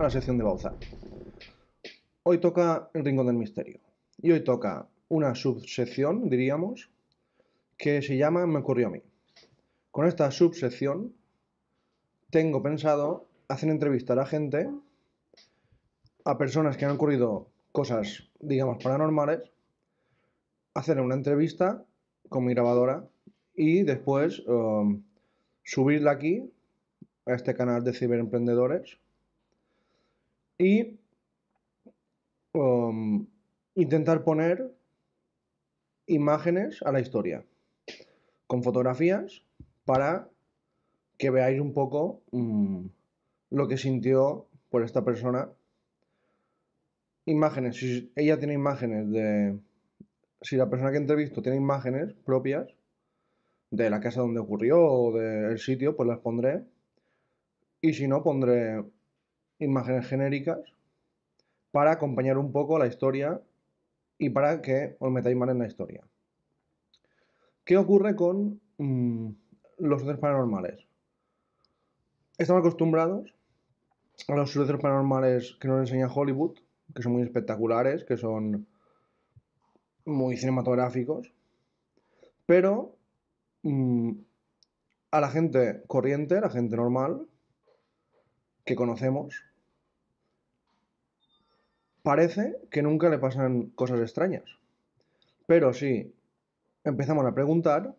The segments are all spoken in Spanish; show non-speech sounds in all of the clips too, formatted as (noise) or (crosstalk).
a la sección de Bauza. Hoy toca el Rincón del Misterio. Y hoy toca una subsección, diríamos, que se llama Me ocurrió a mí. Con esta subsección tengo pensado hacer entrevista a la gente, a personas que han ocurrido cosas, digamos, paranormales, hacer una entrevista con mi grabadora y después um, subirla aquí a este canal de ciberemprendedores y um, intentar poner imágenes a la historia con fotografías para que veáis un poco um, lo que sintió por esta persona. Imágenes, si ella tiene imágenes de... Si la persona que entrevisto tiene imágenes propias de la casa donde ocurrió o del sitio, pues las pondré. Y si no, pondré imágenes genéricas para acompañar un poco la historia y para que os metáis mal en la historia. ¿Qué ocurre con mm, los sucesos paranormales? Estamos acostumbrados a los sucesos paranormales que nos enseña Hollywood, que son muy espectaculares, que son muy cinematográficos, pero mm, a la gente corriente, a la gente normal, que conocemos, parece que nunca le pasan cosas extrañas. Pero si empezamos a preguntar,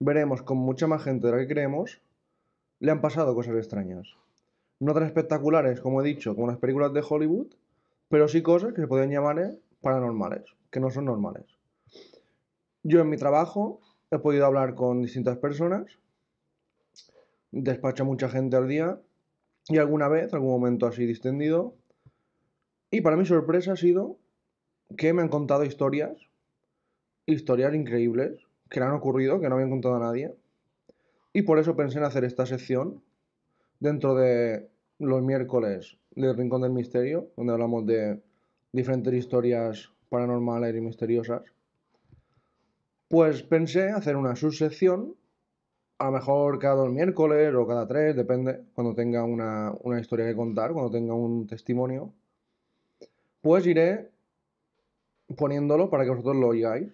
veremos con mucha más gente de la que creemos, le han pasado cosas extrañas. No tan espectaculares, como he dicho, como las películas de Hollywood, pero sí cosas que se pueden llamar eh, paranormales, que no son normales. Yo en mi trabajo he podido hablar con distintas personas, despacho a mucha gente al día y alguna vez, algún momento así distendido, y para mi sorpresa ha sido que me han contado historias, historias increíbles, que le han ocurrido, que no habían contado a nadie. Y por eso pensé en hacer esta sección dentro de los miércoles del Rincón del Misterio, donde hablamos de diferentes historias paranormales y misteriosas. Pues pensé hacer una subsección, a lo mejor cada dos miércoles o cada tres, depende, cuando tenga una, una historia que contar, cuando tenga un testimonio pues iré poniéndolo para que vosotros lo oigáis.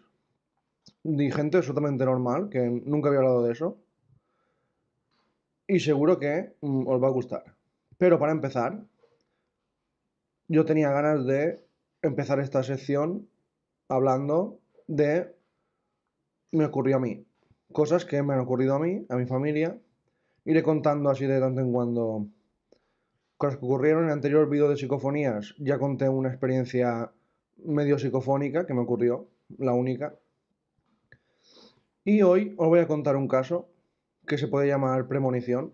De gente absolutamente normal, que nunca había hablado de eso. Y seguro que mm, os va a gustar. Pero para empezar, yo tenía ganas de empezar esta sección hablando de me ocurrió a mí. Cosas que me han ocurrido a mí, a mi familia. Iré contando así de tanto en cuando cosas que ocurrieron en el anterior vídeo de psicofonías. Ya conté una experiencia medio psicofónica que me ocurrió, la única. Y hoy os voy a contar un caso que se puede llamar premonición.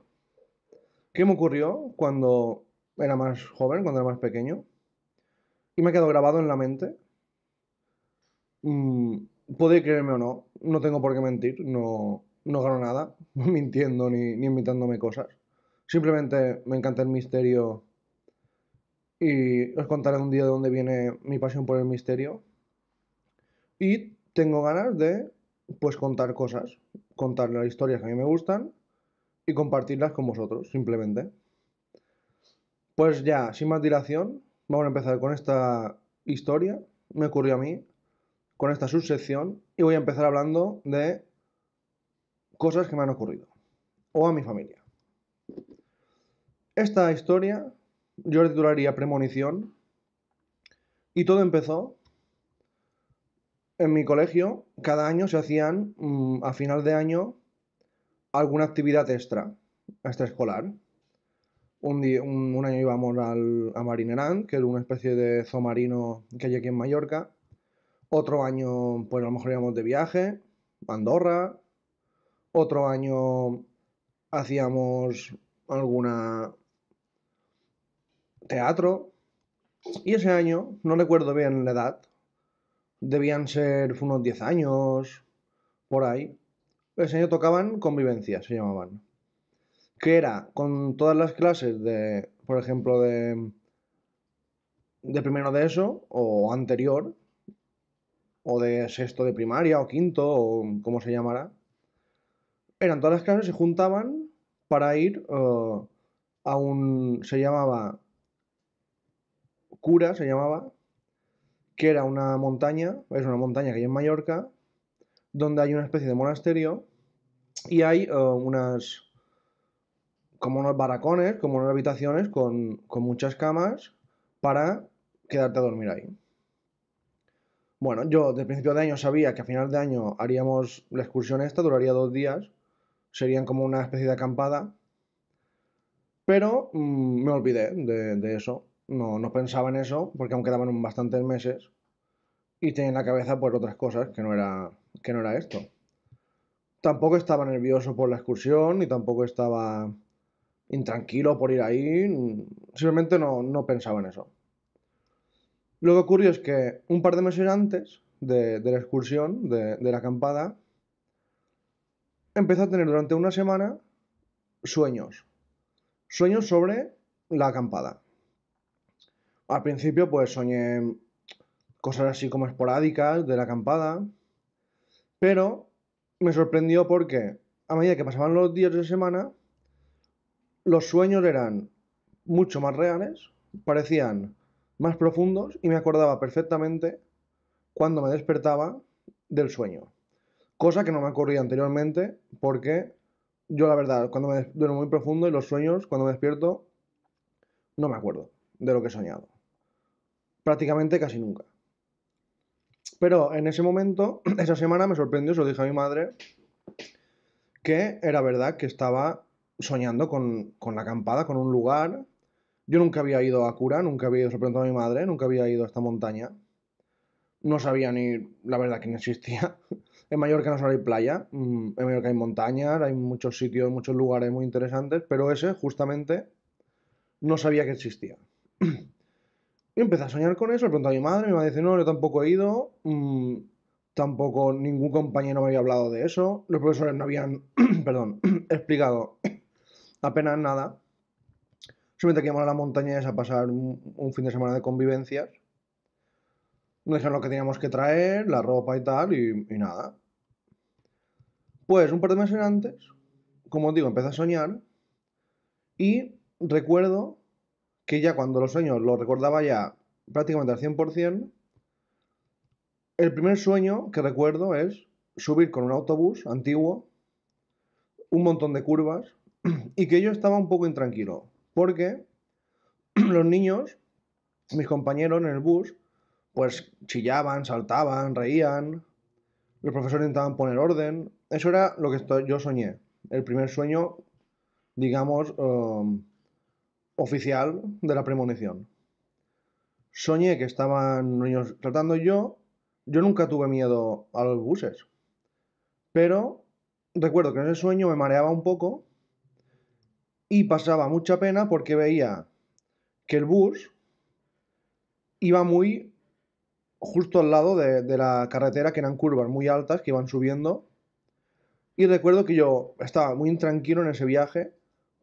¿Qué me ocurrió cuando era más joven, cuando era más pequeño? Y me ha quedado grabado en la mente. Mm, creerme o no, no tengo por qué mentir, no, no gano nada (laughs) mintiendo ni, ni invitándome cosas. Simplemente me encanta el misterio y os contaré un día de dónde viene mi pasión por el misterio. Y tengo ganas de pues contar cosas, contar las historias que a mí me gustan y compartirlas con vosotros, simplemente. Pues ya, sin más dilación, vamos a empezar con esta historia. Me ocurrió a mí, con esta subsección, y voy a empezar hablando de cosas que me han ocurrido, o a mi familia. Esta historia yo la titularía Premonición y todo empezó en mi colegio. Cada año se hacían mm, a final de año alguna actividad extra, extraescolar. Un, día, un, año íbamos al, a Marinerán, que es una especie de zoo marino que hay aquí en Mallorca. Otro año, pues a lo mejor íbamos de viaje, Andorra. Otro año hacíamos alguna teatro. Y ese año, no recuerdo bien la edad, debían ser unos 10 años, por ahí. Ese año tocaban convivencia, se llamaban. Que era con todas las clases de, por ejemplo, de, de primero de eso, o anterior, o de sexto de primaria, o quinto, o como se llamara. Eran todas las clases, se juntaban para ir uh, a un, se llamaba Cura se llamaba, que era una montaña, es una montaña que hay en Mallorca, donde hay una especie de monasterio y hay uh, unas, como unos baracones, como unas habitaciones con, con muchas camas para quedarte a dormir ahí. Bueno, yo de principio de año sabía que a final de año haríamos la excursión esta, duraría dos días, serían como una especie de acampada, pero mmm, me olvidé de eso, no, no, pensaba en eso porque aún quedaban bastantes meses y tenía en la cabeza pues otras cosas que no era, que no era esto. Tampoco estaba nervioso por la excursión ni tampoco estaba intranquilo por ir ahí, simplemente no, no pensaba en eso. Lo que ocurrió es que un par de meses antes de, la excursión, de, de, la acampada, empecé a tener durante una semana sueños. Sueños sobre la acampada. Al principio pues soñé cosas así como esporádicas de la acampada, pero me sorprendió porque a medida que pasaban los días de semana, los sueños eran mucho más reales, parecían más profundos y me acordaba perfectamente cuando me despertaba del sueño. Cosa que no me ocurría anteriormente porque yo la verdad, cuando me duermo muy profundo y los sueños, cuando me despierto, no me acuerdo de lo que he soñado. Prácticamente casi nunca. Pero en ese momento, (clears throat) esa semana me sorprendió, se lo dije a mi madre, que era verdad que estaba soñando con, con la acampada, con un lugar yo nunca había ido a Cura, nunca había ido, se a mi madre, nunca había ido a esta montaña. No sabía ni, la verdad, que no existía. (laughs) En Mallorca no solo hay playa, mm, en Mallorca hay montañas, hay muchos sitios, muchos lugares muy interesantes, pero ese, justamente, no sabía que existía. (clears throat) Y empecé a soñar con eso, le pregunté a mi madre, mi madre dice, no, yo tampoco he ido, mmm, tampoco ningún compañero me había hablado de eso, los profesores no habían, (clears throat) perdón, (clears throat) explicado (clears throat) apenas nada. Simplemente que íbamos a la montaña a pasar un, un, fin de semana de convivencias. Nos dijeron lo que teníamos que traer, la ropa y tal, y, y nada. Pues un par de meses antes, como os digo, empecé a soñar y recuerdo que ya cuando los sueños los recordaba ya prácticamente al 100%, el primer sueño que recuerdo es subir con un autobús antiguo, un montón de curvas, (clears throat) y que yo estaba un poco intranquilo porque (clears throat) los niños, mis compañeros en el bus, pues chillaban, saltaban, reían, los profesores intentaban poner orden. Eso era lo que yo soñé. El primer sueño, digamos, um, oficial de la premonición. Soñé que estaban tratando yo. Yo nunca tuve miedo a los buses. Pero recuerdo que en ese sueño me mareaba un poco y pasaba mucha pena porque veía que el bus iba muy justo al lado de, de, la carretera, que eran curvas muy altas que iban subiendo. Y recuerdo que yo estaba muy intranquilo en ese viaje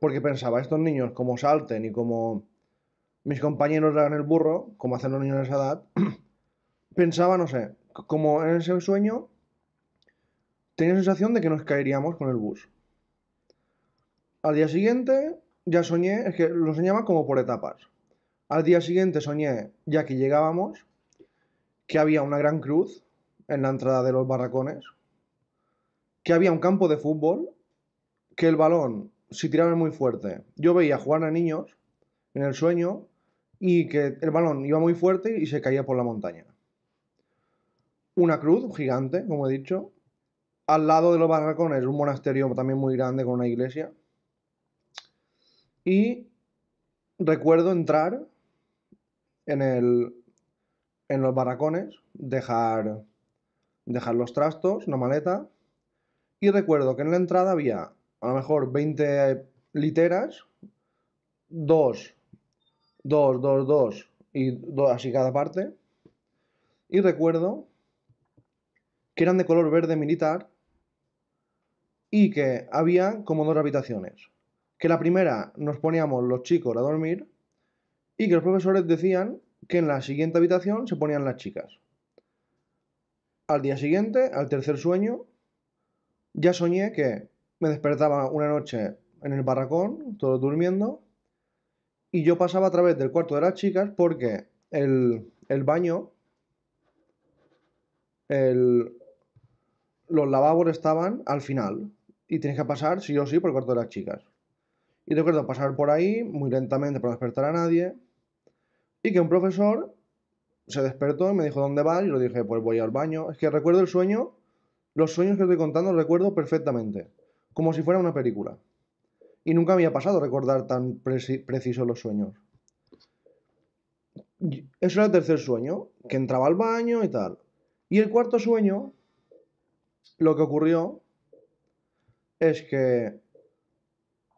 porque pensaba, estos niños como salten y como mis compañeros hagan el burro, como hacen los niños de esa edad, (clears throat) pensaba, no sé, como en ese sueño, tenía sensación de que nos caeríamos con el bus. Al día siguiente ya soñé, es que lo soñaba como por etapas. Al día siguiente soñé, ya que llegábamos, que había una gran cruz en la entrada de los barracones, que había un campo de fútbol, que el balón, si tiraba muy fuerte, yo veía jugar a niños en el sueño y que el balón iba muy fuerte y se caía por la montaña. Una cruz gigante, como he dicho. Al lado de los barracones, un monasterio también muy grande con una iglesia. Y recuerdo entrar en, el, en los barracones, dejar, dejar los trastos, una maleta, y recuerdo que en la entrada había a lo mejor 20 literas, dos, dos, dos, dos, y dos así cada parte. Y recuerdo que eran de color verde militar y que había como dos habitaciones que la primera nos poníamos los chicos a dormir y que los profesores decían que en la siguiente habitación se ponían las chicas. Al día siguiente, al tercer sueño, ya soñé que me despertaba una noche en el barracón, todos durmiendo, y yo pasaba a través del cuarto de las chicas porque el, baño, el, los lavabos estaban al final y tienes que pasar sí o sí por el cuarto de las chicas. Y recuerdo pasar por ahí muy lentamente para no despertar a nadie y que un profesor se despertó y me dijo dónde vas y yo dije pues voy al baño. Es que recuerdo el sueño, los sueños que estoy contando los recuerdo perfectamente, como si fuera una película. Y nunca me había pasado recordar tan preciso los sueños. Eso era el tercer sueño, que entraba al baño y tal. Y el cuarto sueño, lo que ocurrió es que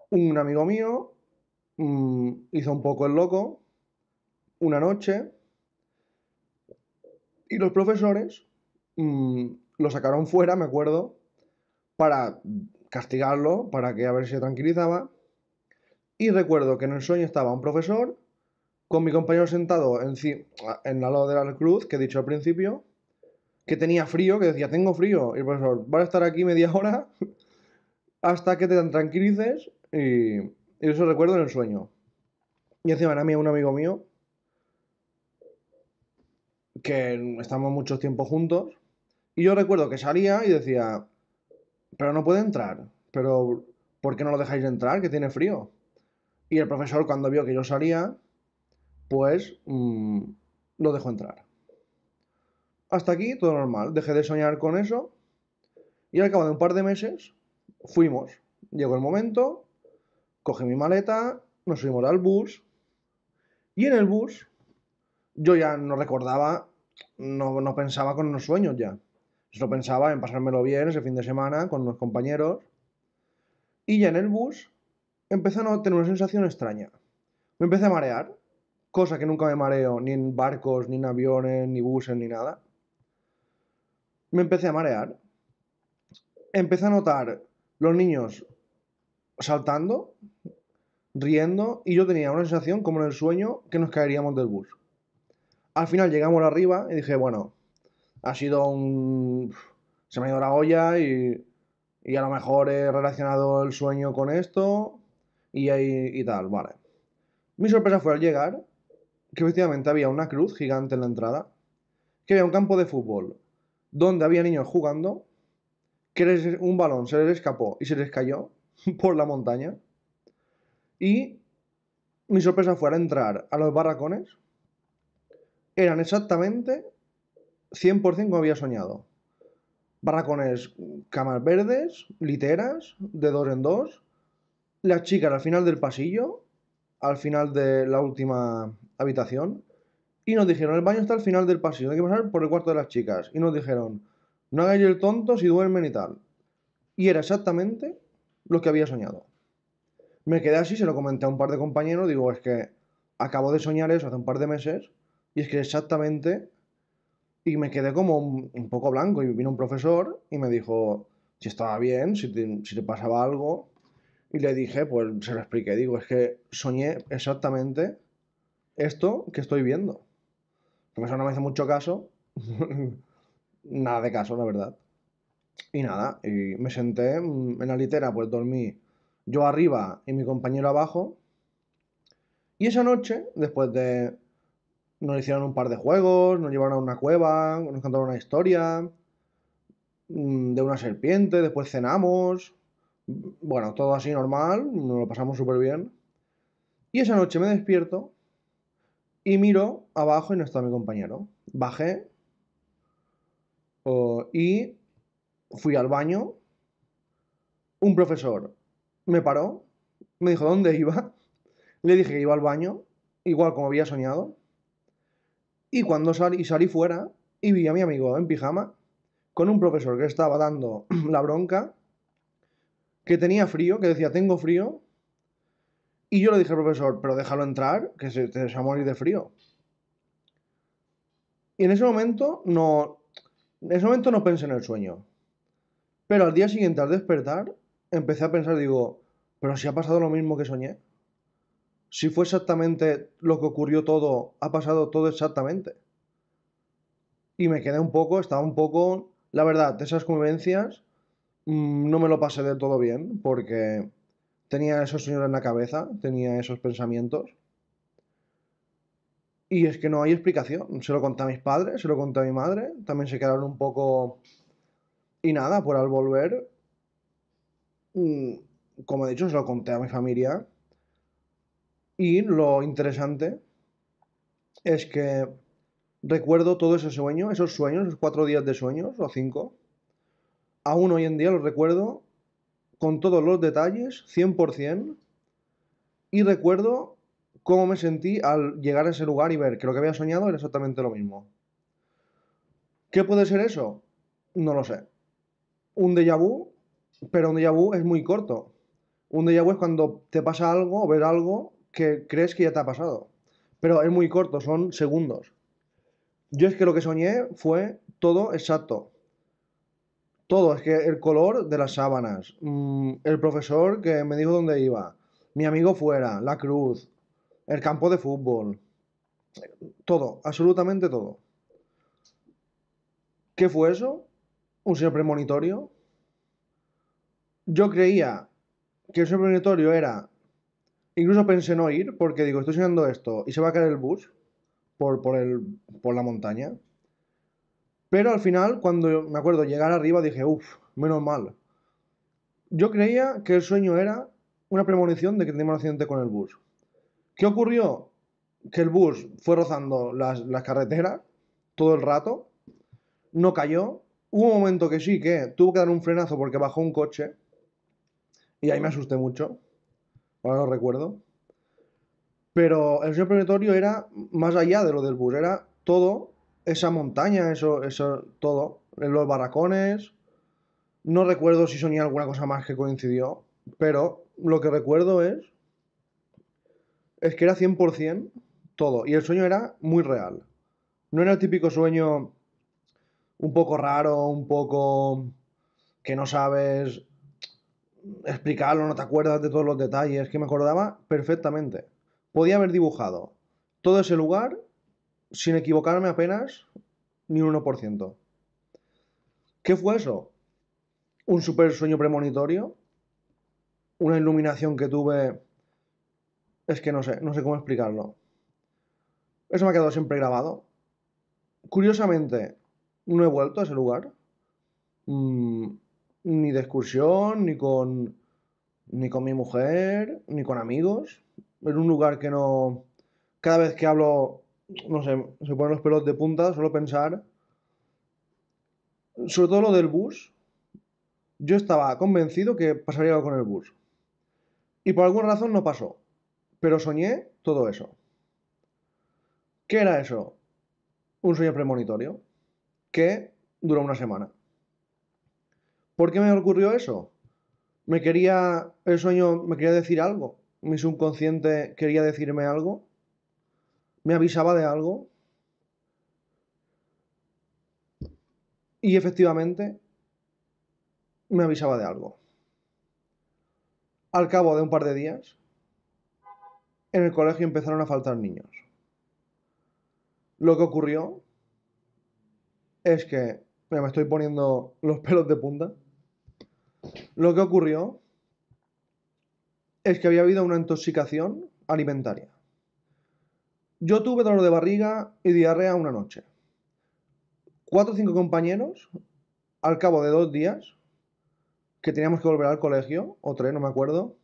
un amigo mío mm, hizo un poco el loco una noche y los profesores mm, lo sacaron fuera, me acuerdo, para castigarlo, para que a ver si se tranquilizaba. Y recuerdo que en el sueño estaba un profesor con mi compañero sentado en, en la lado de la cruz, que he dicho al principio, que tenía frío, que decía, tengo frío. Y el profesor, va a estar aquí media hora (laughs) hasta que te tranquilices. Y, eso recuerdo en el sueño. Y encima era un amigo mío que estamos mucho tiempo juntos. Y yo recuerdo que salía y decía, pero no puede entrar. Pero, ¿por qué no lo dejáis entrar? Que tiene frío. Y el profesor, cuando vio que yo salía, pues mm, lo dejó entrar. Hasta aquí todo normal. Dejé de soñar con eso. Y al cabo de un par de meses, fuimos. Llegó el momento, cogí mi maleta, nos fuimos al bus. Y en el bus, yo ya no recordaba, no, no pensaba con los sueños ya. Solo pensaba en pasármelo bien ese fin de semana con los compañeros. Y ya en el bus empecé a tener una sensación extraña. Me empecé a marear, cosa que nunca me mareo ni en barcos, ni en aviones, ni buses, ni nada me empecé a marear. Empecé a notar los niños saltando, riendo, y yo tenía una sensación como en el sueño que nos caeríamos del bus. Al final llegamos arriba y dije, bueno, ha sido un... Se me ha ido la olla y, y a lo mejor he relacionado el sueño con esto y, ahí, y tal, vale. Mi sorpresa fue al llegar que efectivamente había una cruz gigante en la entrada, que había un campo de fútbol donde había niños jugando, que un balón se les escapó y se les cayó (laughs) por la montaña. Y mi sorpresa fue al entrar a los barracones, eran exactamente 100% como había soñado. Barracones, camas verdes, literas, de dos en dos, las chicas al final del pasillo, al final de la última habitación, y nos dijeron, el baño está al final del pasillo, hay que pasar por el cuarto de las chicas. Y nos dijeron, no hagáis el tonto si duermen y tal. Y era exactamente lo que había soñado. Me quedé así, se lo comenté a un par de compañeros, digo, es que acabo de soñar eso hace un par de meses, y es que exactamente... Y me quedé como un, poco blanco, y vino un profesor y me dijo si estaba bien, si si te pasaba algo. Y le dije, pues se lo expliqué, digo, es que soñé exactamente esto que estoy viendo no me hace mucho caso. (laughs) nada de caso, la verdad. Y nada, y me senté en la litera, pues dormí yo arriba y mi compañero abajo. Y esa noche, después de... Nos hicieron un par de juegos, nos llevaron a una cueva, nos contaron una historia mm, de una serpiente, después cenamos. Bueno, todo así normal, nos lo pasamos súper bien. Y esa noche me despierto y miro abajo y no está mi compañero. Bajé y fui al baño. Un profesor me paró, me dijo dónde iba. Le dije que iba al baño, igual como había soñado. Y cuando salí, salí fuera y vi a mi amigo en pijama con un profesor que estaba dando (clears throat) la bronca, que tenía frío, que decía tengo frío, y yo le dije al profesor, pero déjalo entrar, que se te va a morir de frío. Y en ese momento no. En ese momento no pensé en el sueño. Pero al día siguiente, al despertar, empecé a pensar, digo, pero si ha pasado lo mismo que soñé. Si fue exactamente lo que ocurrió todo, ha pasado todo exactamente. Y me quedé un poco, estaba un poco. La verdad, esas convivencias mm, no me lo pasé de todo bien, porque tenía esos sueños en la cabeza, tenía esos pensamientos. Y es que no hay explicación. Se lo conté a mis padres, se lo conté a mi madre, también se quedaron un poco... Y nada, por al volver, mm, como he dicho, se lo conté a mi familia. Y lo interesante es que recuerdo todo ese sueño, esos sueños, esos cuatro días de sueños, o cinco. Aún hoy en día los recuerdo con todos los detalles, 100%. Y recuerdo cómo me sentí al llegar a ese lugar y ver que lo que había soñado era exactamente lo mismo. ¿Qué puede ser eso? No lo sé. Un déjà vu, pero un déjà vu es muy corto. Un déjà vu es cuando te pasa algo o ves algo que crees que ya te ha pasado. Pero es muy corto, son segundos. Yo es que lo que soñé fue todo exacto. Todo, es que el color de las sábanas, mm, el profesor que me dijo dónde iba, mi amigo fuera, la cruz, el campo de fútbol, todo, absolutamente todo. ¿Qué fue eso? ¿Un sueño premonitorio? Yo creía que el premonitorio era... Incluso pensé no ir porque digo, estoy soñando esto y se va a caer el bus por, por, el, por la montaña. Pero al final, cuando me acuerdo llegar arriba, dije, uff, menos mal. Yo creía que el sueño era una premonición de que teníamos un accidente con el bus. ¿Qué ocurrió? Que el bus fue rozando las, las carreteras todo el rato, no cayó. Hubo un momento que sí, que tuvo que dar un frenazo porque bajó un coche. Y ahí me asusté mucho. Ahora lo recuerdo. Pero el sueño planetario era más allá de lo del bus. Era todo, esa montaña, eso, eso, todo. Los barracones. No recuerdo si soñé alguna cosa más que coincidió. Pero lo que recuerdo es es que era 100% todo. Y el sueño era muy real. No era el típico sueño un poco raro, un poco que no sabes explicarlo, no te acuerdas de todos los detalles, que me acordaba perfectamente. Podía haber dibujado todo ese lugar sin equivocarme apenas ni un 1%. ¿Qué fue eso? Un super sueño premonitorio, una iluminación que tuve es que no sé, no sé cómo explicarlo. Eso me ha quedado siempre grabado. Curiosamente, no he vuelto a ese lugar. Mm, ni de excursión, ni con, ni con mi mujer, ni con amigos. En un lugar que no... Cada vez que hablo, no sé, se ponen los pelos de punta, solo pensar. Sobre todo lo del bus. Yo estaba convencido que pasaría algo con el bus. Y por alguna razón no pasó. Pero soñé todo eso. ¿Qué era eso? Un sueño premonitorio que duró una semana. ¿Por qué me ocurrió eso? Me quería, el sueño me quería decir algo. Mi subconsciente quería decirme algo. Me avisaba de algo. Y efectivamente, me avisaba de algo. Al cabo de un par de días, en el colegio empezaron a faltar niños. Lo que ocurrió es que, me estoy poniendo los pelos de punta. Lo que ocurrió es que había habido una intoxicación alimentaria. Yo tuve dolor de barriga y diarrea una noche. Cuatro o cinco compañeros, al cabo de dos días, que teníamos que volver al colegio, o tres, no me acuerdo,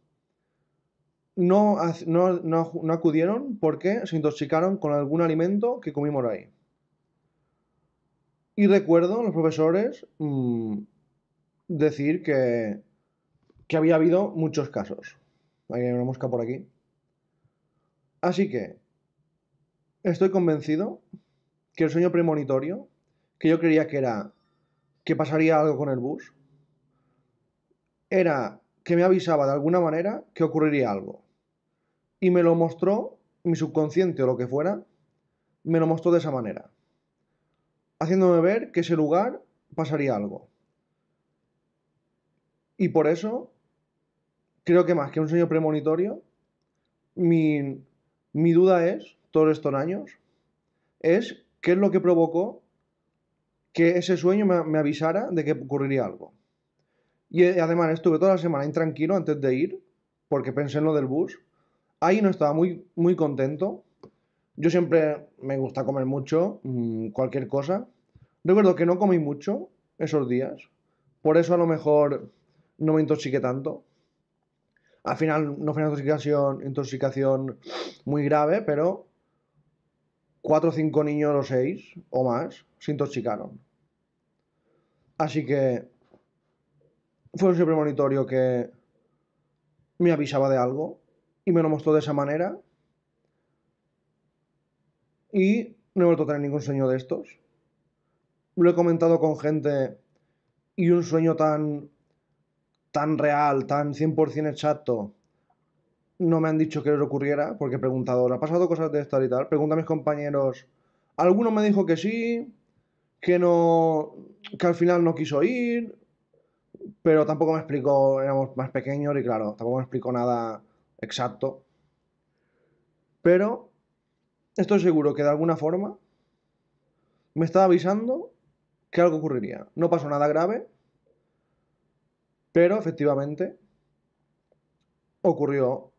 no, no, acudieron porque se intoxicaron con algún alimento que comimos ahí. Y recuerdo los profesores mm, decir que, que había habido muchos casos. Hay una mosca por aquí. Así que estoy convencido que el sueño premonitorio, que yo creía que era que pasaría algo con el bus, era que me avisaba de alguna manera que ocurriría algo y me lo mostró, mi subconsciente o lo que fuera, me lo mostró de esa manera, haciéndome ver que ese lugar pasaría algo. Y por eso, creo que más que un sueño premonitorio, mi, mi duda es, todos estos años, es qué es lo que provocó que ese sueño me, me avisara de que ocurriría algo. Y eh, además estuve toda la semana intranquilo antes de ir, porque pensé en lo del bus, Ahí no estaba muy, muy contento. Yo siempre me gusta comer mucho, mm, cualquier cosa. Recuerdo que no comí mucho esos días. Por eso a lo mejor no me intoxiqué tanto. Al final no fue una intoxicación, intoxicación muy grave, pero cuatro o cinco niños o seis o más se intoxicaron. Así que fue un siempre monitorio que me avisaba de algo y me lo mostró de esa manera. Y no he vuelto a tener ningún sueño de estos. Lo he comentado con gente y un sueño tan tan real, tan 100% exacto, no me han dicho que les ocurriera, porque he preguntado, ¿ha pasado cosas de esta y tal? Pregunta a mis compañeros, alguno me dijo que sí, que no, que al final no quiso ir, pero tampoco me explicó, éramos más pequeños y claro, tampoco me explicó nada exacto. Pero estoy seguro que de alguna forma me estaba avisando que algo ocurriría. No pasó nada grave, pero efectivamente ocurrió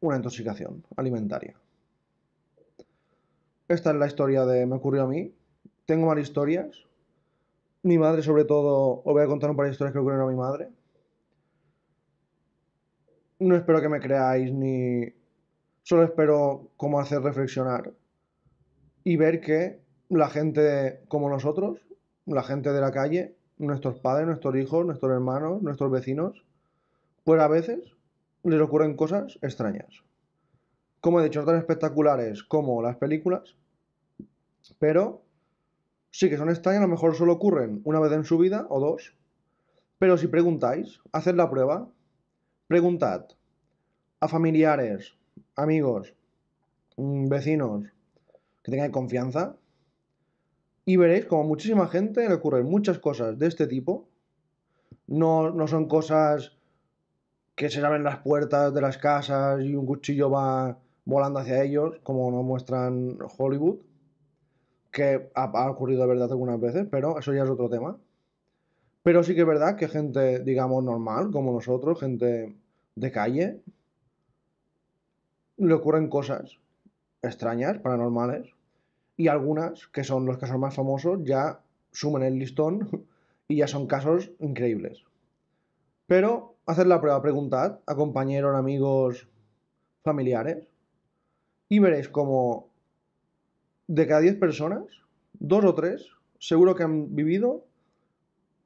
una intoxicación alimentaria. Esta es la historia de me ocurrió a mí. Tengo más historias. Mi madre, sobre todo, os voy a contar un par de historias que ocurrieron a mi madre. No espero que me creáis ni... Solo espero cómo hacer reflexionar y ver que la gente como nosotros, la gente de la calle, nuestros padres, nuestros hijos, nuestros hermanos, nuestros vecinos, pues a veces les ocurren cosas extrañas. Como he dicho, no tan espectaculares como las películas, pero sí que son extrañas, a lo mejor solo ocurren una vez en su vida o dos. Pero si preguntáis, haced la prueba, preguntad a familiares, amigos, mm, vecinos que tengan confianza y veréis como muchísima gente le ocurren muchas cosas de este tipo. No, no son cosas que se abren las puertas de las casas y un cuchillo va volando hacia ellos, como nos muestran Hollywood, que ha, ocurrido de verdad algunas veces, pero eso ya es otro tema. Pero sí que es verdad que gente, digamos, normal, como nosotros, gente de calle, le ocurren cosas extrañas, paranormales, y algunas, que son los casos más famosos, ya suman el listón (laughs) y ya son casos increíbles. Pero haced la prueba, preguntad a compañeros, amigos, familiares y veréis como de cada 10 personas, dos o tres, seguro que han vivido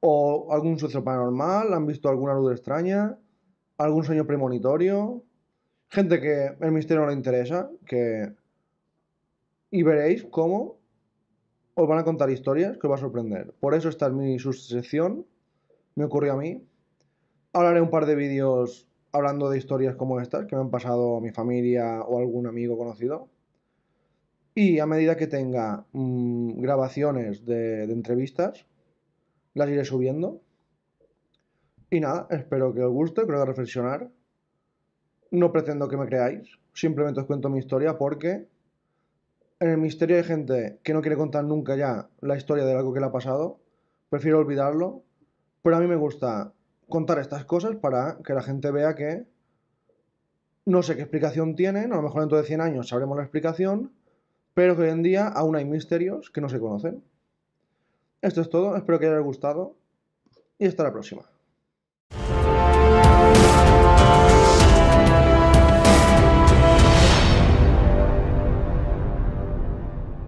o algún suceso paranormal, han visto alguna luz extraña, algún sueño premonitorio, gente que el misterio no le interesa, que y veréis cómo os van a contar historias que os va a sorprender. Por eso esta es mi subsección, me ocurrió a mí. Hablaré un par de vídeos hablando de historias como estas que me han pasado a mi familia o algún amigo conocido. Y a medida que tenga mm, grabaciones de, de entrevistas, las iré subiendo. Y nada, espero que os guste, creo que reflexionar. No pretendo que me creáis, simplemente os cuento mi historia porque en el misterio hay gente que no quiere contar nunca ya la historia de algo que le ha pasado, prefiero olvidarlo, pero a mí me gusta contar estas cosas para que la gente vea que no sé qué explicación tienen, a lo mejor dentro de 100 años sabremos la explicación, pero que hoy en día aún hay misterios que no se conocen. Esto es todo, espero que haya gustado y hasta la próxima.